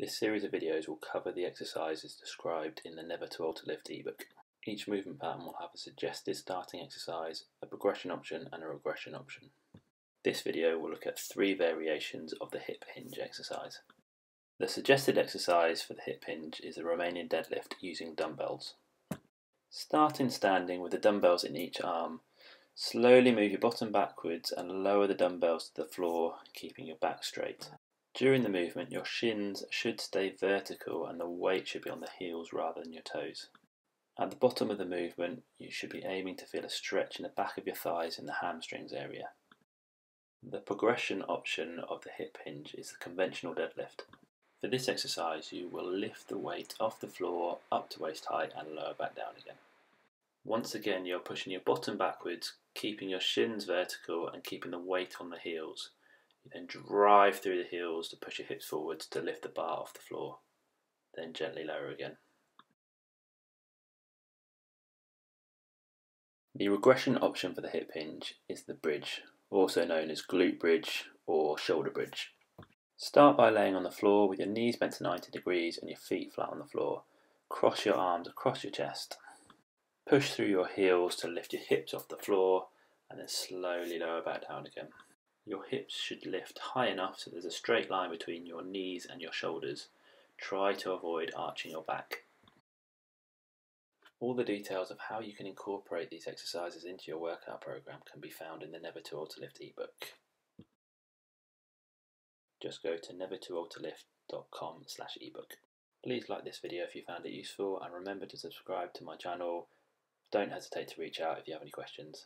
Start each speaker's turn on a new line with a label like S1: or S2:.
S1: This series of videos will cover the exercises described in the Never Too Old to Lift ebook. Each movement pattern will have a suggested starting exercise, a progression option and a regression option. This video will look at three variations of the hip hinge exercise. The suggested exercise for the hip hinge is a Romanian deadlift using dumbbells. Start in standing with the dumbbells in each arm. Slowly move your bottom backwards and lower the dumbbells to the floor, keeping your back straight. During the movement, your shins should stay vertical and the weight should be on the heels rather than your toes. At the bottom of the movement, you should be aiming to feel a stretch in the back of your thighs in the hamstrings area. The progression option of the hip hinge is the conventional deadlift. For this exercise, you will lift the weight off the floor up to waist height and lower back down again. Once again, you're pushing your bottom backwards, keeping your shins vertical and keeping the weight on the heels. You then drive through the heels to push your hips forwards to lift the bar off the floor. Then gently lower again. The regression option for the hip hinge is the bridge, also known as glute bridge or shoulder bridge. Start by laying on the floor with your knees bent to 90 degrees and your feet flat on the floor. Cross your arms across your chest. Push through your heels to lift your hips off the floor and then slowly lower back down again. Your hips should lift high enough so there's a straight line between your knees and your shoulders. Try to avoid arching your back. All the details of how you can incorporate these exercises into your workout program can be found in the Never Too Old to Lift ebook. Just go to nevertoooldtolift.com slash ebook. Please like this video if you found it useful and remember to subscribe to my channel. Don't hesitate to reach out if you have any questions.